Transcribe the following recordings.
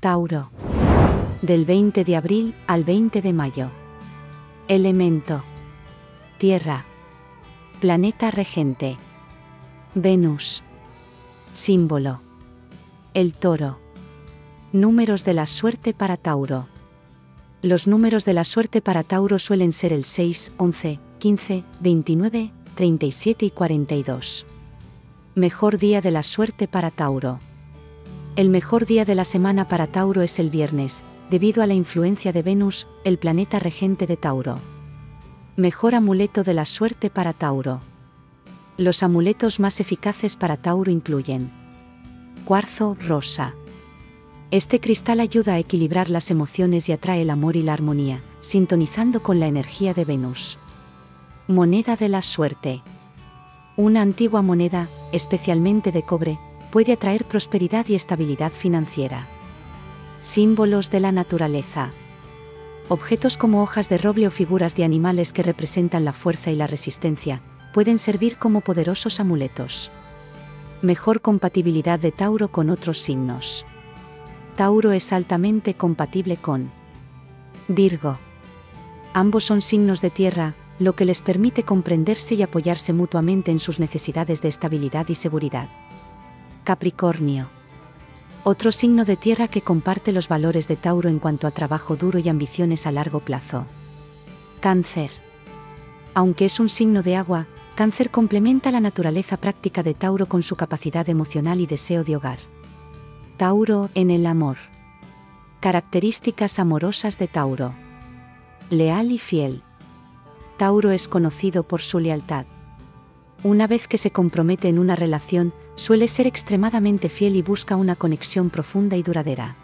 Tauro. Del 20 de abril al 20 de mayo. Elemento. Tierra. Planeta regente. Venus. Símbolo. El toro. Números de la suerte para Tauro. Los números de la suerte para Tauro suelen ser el 6, 11, 15, 29, 37 y 42. Mejor día de la suerte para Tauro. El mejor día de la semana para Tauro es el viernes, debido a la influencia de Venus, el planeta regente de Tauro. Mejor amuleto de la suerte para Tauro. Los amuletos más eficaces para Tauro incluyen cuarzo rosa. Este cristal ayuda a equilibrar las emociones y atrae el amor y la armonía, sintonizando con la energía de Venus. Moneda de la suerte. Una antigua moneda, especialmente de cobre, puede atraer prosperidad y estabilidad financiera. Símbolos de la naturaleza. Objetos como hojas de roble o figuras de animales que representan la fuerza y la resistencia, pueden servir como poderosos amuletos. Mejor compatibilidad de Tauro con otros signos. Tauro es altamente compatible con Virgo. Ambos son signos de tierra, lo que les permite comprenderse y apoyarse mutuamente en sus necesidades de estabilidad y seguridad. Capricornio. Otro signo de tierra que comparte los valores de Tauro en cuanto a trabajo duro y ambiciones a largo plazo. Cáncer. Aunque es un signo de agua, Cáncer complementa la naturaleza práctica de Tauro con su capacidad emocional y deseo de hogar. Tauro en el amor. Características amorosas de Tauro. Leal y fiel. Tauro es conocido por su lealtad. Una vez que se compromete en una relación, suele ser extremadamente fiel y busca una conexión profunda y duradera.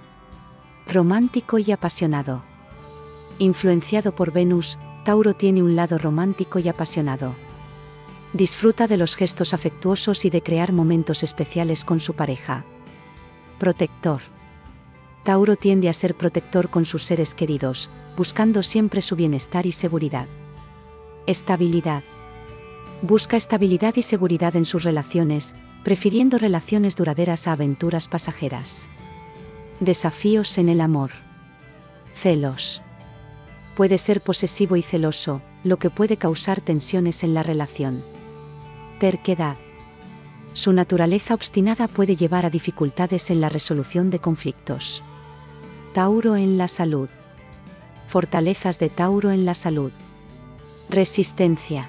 Romántico y apasionado. Influenciado por Venus, Tauro tiene un lado romántico y apasionado. Disfruta de los gestos afectuosos y de crear momentos especiales con su pareja. Protector. Tauro tiende a ser protector con sus seres queridos, buscando siempre su bienestar y seguridad. Estabilidad. Busca estabilidad y seguridad en sus relaciones, prefiriendo relaciones duraderas a aventuras pasajeras. Desafíos en el amor. Celos. Puede ser posesivo y celoso, lo que puede causar tensiones en la relación. Terquedad. Su naturaleza obstinada puede llevar a dificultades en la resolución de conflictos. Tauro en la salud. Fortalezas de Tauro en la salud. Resistencia.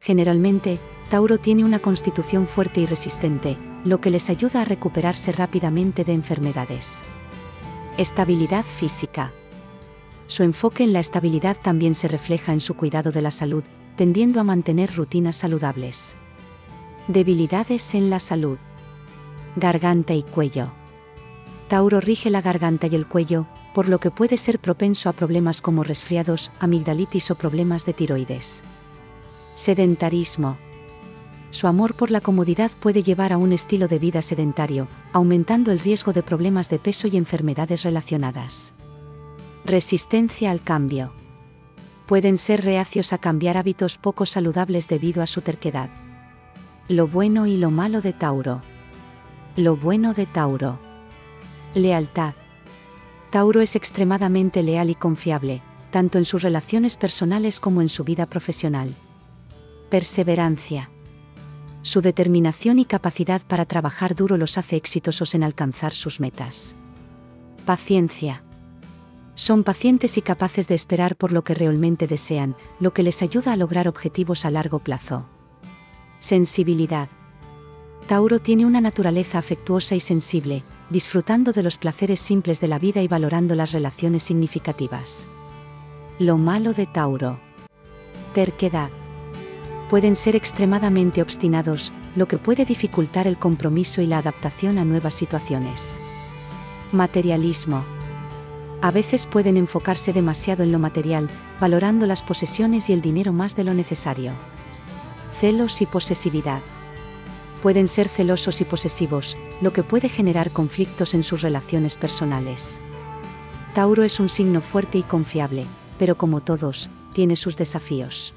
Generalmente, Tauro tiene una constitución fuerte y resistente, lo que les ayuda a recuperarse rápidamente de enfermedades. Estabilidad física. Su enfoque en la estabilidad también se refleja en su cuidado de la salud, tendiendo a mantener rutinas saludables. Debilidades en la salud. Garganta y cuello. Tauro rige la garganta y el cuello, por lo que puede ser propenso a problemas como resfriados, amigdalitis o problemas de tiroides. Sedentarismo. Su amor por la comodidad puede llevar a un estilo de vida sedentario, aumentando el riesgo de problemas de peso y enfermedades relacionadas. Resistencia al cambio. Pueden ser reacios a cambiar hábitos poco saludables debido a su terquedad. Lo bueno y lo malo de Tauro. Lo bueno de Tauro. Lealtad. Tauro es extremadamente leal y confiable, tanto en sus relaciones personales como en su vida profesional. Perseverancia. Su determinación y capacidad para trabajar duro los hace exitosos en alcanzar sus metas. Paciencia. Son pacientes y capaces de esperar por lo que realmente desean, lo que les ayuda a lograr objetivos a largo plazo. Sensibilidad. Tauro tiene una naturaleza afectuosa y sensible, disfrutando de los placeres simples de la vida y valorando las relaciones significativas. Lo malo de Tauro. Terquedad pueden ser extremadamente obstinados, lo que puede dificultar el compromiso y la adaptación a nuevas situaciones. Materialismo. A veces pueden enfocarse demasiado en lo material, valorando las posesiones y el dinero más de lo necesario. Celos y posesividad. Pueden ser celosos y posesivos, lo que puede generar conflictos en sus relaciones personales. Tauro es un signo fuerte y confiable, pero como todos, tiene sus desafíos.